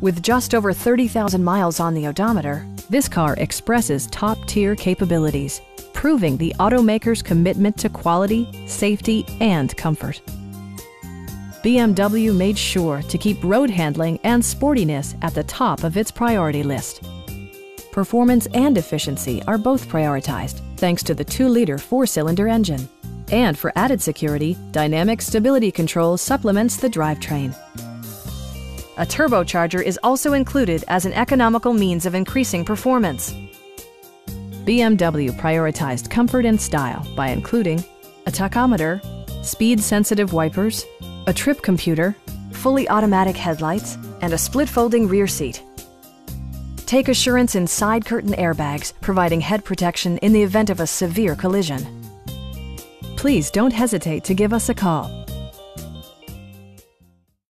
With just over 30,000 miles on the odometer, this car expresses top-tier capabilities, proving the automaker's commitment to quality, safety, and comfort. BMW made sure to keep road handling and sportiness at the top of its priority list. Performance and efficiency are both prioritized thanks to the 2-liter four-cylinder engine. And for added security, Dynamic Stability Control supplements the drivetrain. A turbocharger is also included as an economical means of increasing performance. BMW prioritized comfort and style by including a tachometer, speed-sensitive wipers, a trip computer, fully automatic headlights, and a split-folding rear seat. Take assurance in side curtain airbags, providing head protection in the event of a severe collision. Please don't hesitate to give us a call